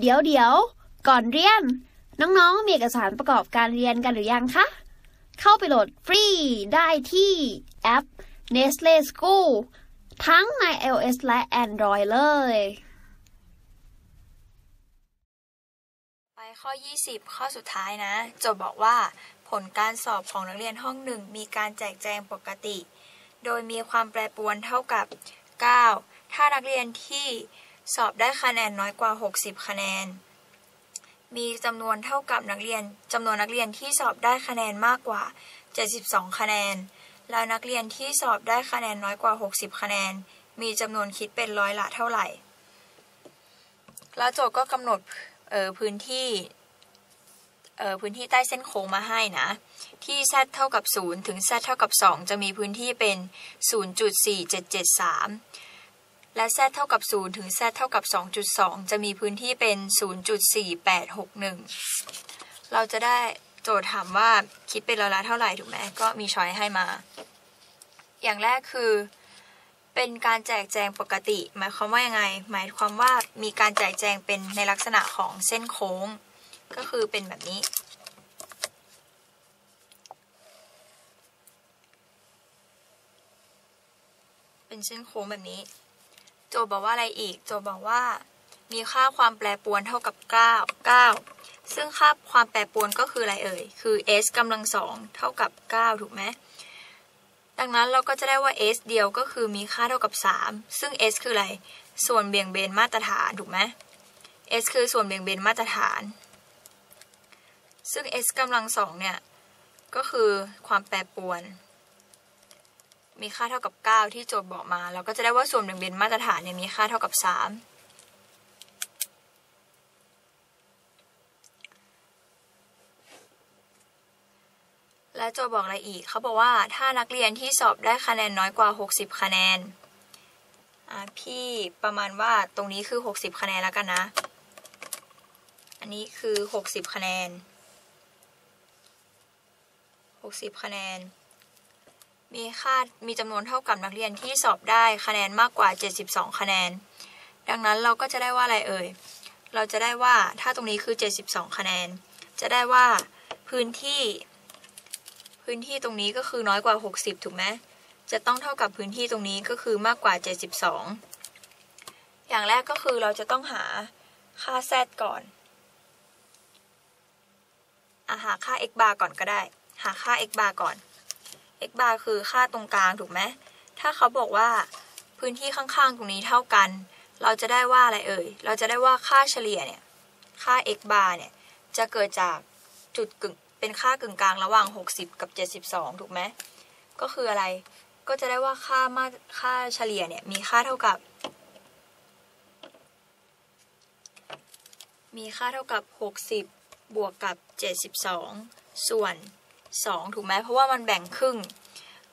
เดี๋ยวเดี๋ยวก่อนเรียน น้องๆ มีเอกสารประกอบการเรียนกันหรือยังคะ เข้าไปโหลดฟรีได้ที่แอป Nestle School ทั้งใน iOS และ Android เลย ไปข้อ 20 ข้อสุดท้ายนะโจทย์บอกว่า ผลการสอบของนักเรียนห้องหนึ่งมีการแจกแจงปกติ โดยมีความแปรปรวนเท่ากับ 9 ถ้านักเรียนที่ สอบได้คะแนนน้อยกว่า 60 คะแนน มีจำนวนเท่ากับนักเรียนจำนวนนักเรียนที่สอบได้คะแนนมากกว่า 72 คะแนน แล้วนักเรียนที่สอบได้คะแนนน้อยกว่า 60 คะแนน มีจำนวนคิดเป็นร้อยละเท่าไหร่ แล้วโจทย์ก็กำหนดออพื้นที่พื้นที่ใต้เส้นโค้งมาให้นะ ที่ z เท่ากับ 0 ถึง z เท่ากับ 2 จะมีพื้นที่เป็น 0.4773 และ z เท่ากับ 0 ถึง z เท่ากับ 2.2 จะมีพื้นที่เป็น 0.4861 เราจะได้โจทย์ถามว่าคิดเป็นร้อยละเท่าไหร่ถูกไหมก็มีช้อยให้มา อย่างแรกคือเป็นการแจกแจงปกติ หมายความว่ายังไง หมายความว่ามีการแจกแจงเป็นในลักษณะของเส้นโค้ง ก็คือเป็นแบบนี้ เป็นเส้นโค้งแบบนี้ โจบอกว่าอะไรอีก โจบอกว่า มีค่าความแปรปรวนเท่ากับ 9 9 ซึ่งค่าความแปรปรวนก็คืออะไรเอ่ย คือ s กำลังสองเท่ากับ 9 ถูกไหม ดังนั้นเราก็จะได้ว่า s เดียวก็คือมีค่าเท่ากับ 3 ซึ่ง s คืออะไร ส่วนเบี่ยงเบนมาตรฐานถูกไหม s คือส่วนเบี่ยงเบนมาตรฐาน ซึ่ง s กำลังสองเนี่ย ก็คือความแปรปรวน มีค่าเท่ากับ 9 ที่โจทย์บอกมา เราก็จะได้ว่าส่วนเบี่งเบนมาตรฐานเนี่ยมีค่าเท่ากับ 3 และโจทย์บอกอะไรอีก เขาบอกว่าถ้านักเรียนที่สอบได้คะแนนน้อยกว่า 60 คะแนนพี่ประมาณว่าตรงนี้คือ 60 คะแนนแล้วกันนะ อันนี้คือ 60 คะแนน 60 คะแนน มีค่ามีจำนวนเท่ากับนักเรียนที่สอบได้คะแนนมากกว่า 72 คะแนน ดังนั้นเราก็จะได้ว่าอะไรเอ่ย เราจะได้ว่าถ้าตรงนี้คือ 72 คะแนน จะได้ว่าพื้นที่ พื้นที่ตรงนี้ก็คือน้อยกว่า 60 ถูกไหมจะต้องเท่ากับพื้นที่ตรงนี้ก็คือมากกว่า 72 อย่างแรกก็คือเราจะต้องหาค่า z ก่อนอาหาค่า x bar ก่อนก็ได้ หาค่า x bar ก่อน x bar คือค่าตรงกลางถูกไหม ถ้าเขาบอกว่าพื้นที่ข้างๆตรงนี้เท่ากัน เราจะได้ว่าอะไรเอ่ย เราจะได้ว่าค่าเฉลี่ยเนี่ย ค่า x bar เนี่ย จะเกิดจากจุดกึ่ง เป็นค่ากึ่งกลางระหว่าง 60 กับ 72 ถูกไหม ก็คืออะไร ก็จะได้ว่าค่ามาค่าเฉลี่ยเนี่ยมีค่าเท่ากับ มีค่าเท่ากับ 60 บวกกับ 72 ส่วน 2 ถูกไหมเพราะว่ามันแบ่งครึ่ง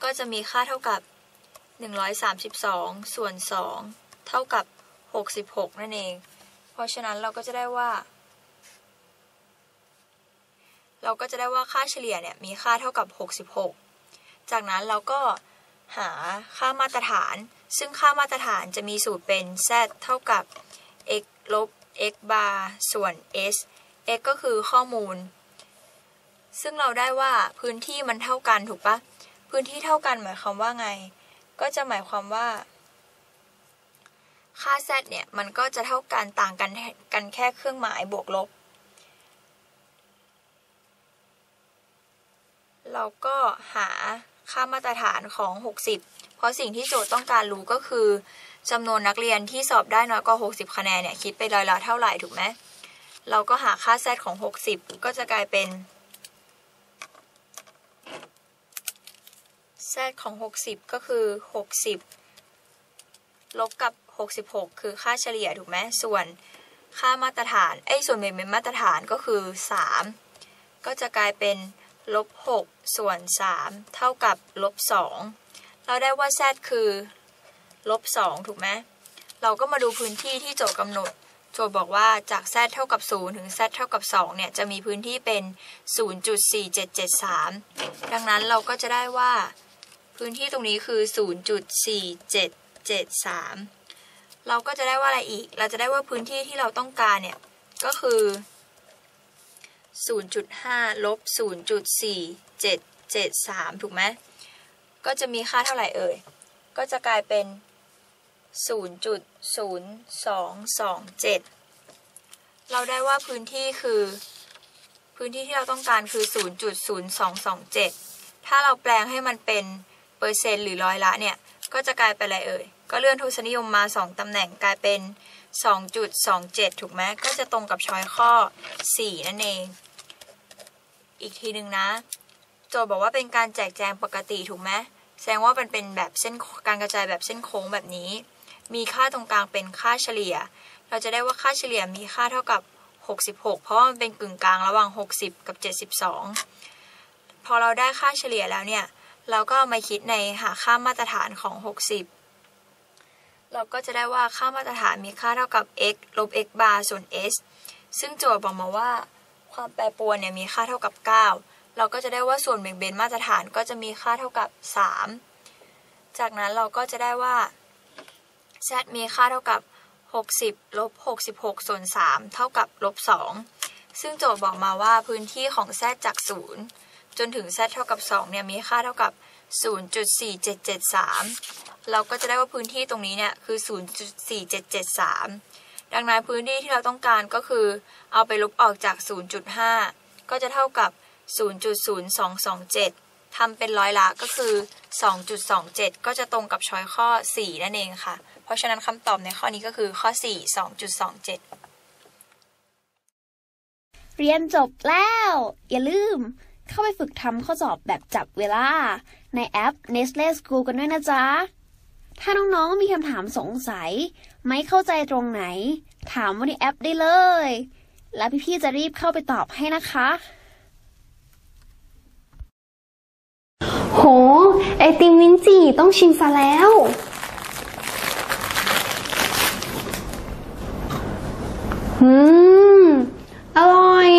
ก็จะมีค่าเท่ากับ 132 ส่วน 2 เท่ากับ 66 นั่นเอง เพราะฉะนั้นเราก็จะได้ว่า เราก็จะได้ว่าค่าเฉลี่ยเนี่ยมีค่าเท่ากับ 66 จากนั้นเราก็หาค่ามาตรฐาน ซึ่งค่ามาตรฐานจะมีสูตรเป็น z เท่ากับ x ลบ x bar ส่วน s x ก็คือข้อมูล ซึ่งเราได้ว่าพื้นที่มันเท่ากันถูกปะพื้นที่เท่ากันหมายความว่าไง ก็จะหมายความว่า ค่า z เนี่ยมันก็จะเท่ากันต่างกันกันแค่เครื่องหมายบวกลบ เราก็หาค่ามาตรฐานของ 60 เพราะสิ่งที่โจทย์ต้องการรู้ก็คือจำนวนนักเรียนที่สอบได้น้อยกว่า 60 คะแนนเนี่ยคิดไปร้อยละเท่าไหร่ถูกไหมเราก็หาค่า z ของ 60 ก็จะกลายเป็น z ของ 60 ก็คือ 60 ลบกับ 66 คือค่าเฉลี่ยถูกไหมส่วนค่ามาตรฐานไอ้ส่วนเเป็นมาตรฐานก็คือ 3 ก็จะกลายเป็นลบ6ส่วน 3 เท่ากับลบ2เราได้ว่า z คือลบ2ถูกไหมเราก็มาดูพื้นที่ที่โจทย์กำหนด โจทย์บอกว่าจาก z เท่ากับ 0 ถึง z เท่ากับ 2 เนี่ย จะมีพื้นที่เป็น 0.4773 ดังนั้นเราก็จะได้ว่า พื้นที่ตรงนี้คือ 0.4773 เราก็จะได้ว่าอะไรอีก เราจะได้ว่าพื้นที่ที่เราต้องการเนี่ย ก็คือ 0.5ลบ0.4773 ถูกไหม ก็จะมีค่าเท่าไหร่เอ่ย ก็จะกลายเป็น 0.0227 เราได้ว่าพื้นที่คือ พื้นที่ที่เราต้องการคือ 0.0227 ถ้าเราแปลงให้มันเป็น เปอร์เซ็นต์หรือร้อยละเนี่ย ก็จะกลายเป็นอะไรเอ่ย ก็เลื่อนทศนิยมมา 2 ตำแหน่งกลายเป็น 2.27 ถูกไหมก็จะตรงกับช้อยข้อ 4 นั่นเอง อีกทีหนึ่งนะ โจบอกว่าเป็นการแจกแจงปกติถูกไหมแสดงว่ามันเป็นแบบเส้นการกระจายแบบเส้นโค้งแบบนี้ มีค่าตรงกลางเป็นค่าเฉลี่ย เราจะได้ว่าค่าเฉลี่ยมีค่าเท่ากับ 66 เพราะว่ามันเป็นกึ่งกลางระหว่าง 60 กับ 72 พอเราได้ค่าเฉลี่ยแล้วเนี่ย เราก็มาคิดในหาค่ามาตรฐานของ 60 เราก็จะได้ว่าค่ามาตรฐานมีค่าเท่ากับ x ลบ x bar ส่วน s ซึ่งโจทย์บอกมาว่า ความแปรปรวนเนี่ยมีค่าเท่ากับ 9 เราก็จะได้ว่าส่วนแบ่งเบนมาตรฐานก็จะมีค่าเท่ากับ 3 จากนั้นเราก็จะได้ว่า z มีค่าเท่ากับ 60 ลบ 66 ส่วน 3 เท่ากับลบ 2 ซึ่งโจทย์บอกมาว่าพื้นที่ของ z จาก 0 จนถึง z เท่ากับ2เนี่ยมีค่าเท่ากับ 0.4773 เราก็จะได้ว่าพื้นที่ตรงนี้เนี่ยคือ 0.4773 ดังนั้นพื้นที่ที่เราต้องการก็คือเอาไปลบออกจาก 0.5 ก็จะเท่ากับ 0.0227 ทำเป็นร้อยละก็คือ 2.27 ก็จะตรงกับช้อยข้อ 4 นั่นเองค่ะ เพราะฉะนั้นคำตอบในข้อนี้ก็คือข้อ 4 2.27 เรียนจบแล้ว อย่าลืม เข้าไปฝึกทำข้อสอบแบบจับเวลา ในแอป Nestle School กันด้วยนะจ๊ะ ถ้าน้องๆมีคำถามสงสัย ไม่เข้าใจตรงไหน ถามว่าในแอปได้เลย แล้วพี่ๆจะรีบเข้าไปตอบให้นะคะ โห ไอติมวินจีต้องชิมซะแล้ว อืม อร่อย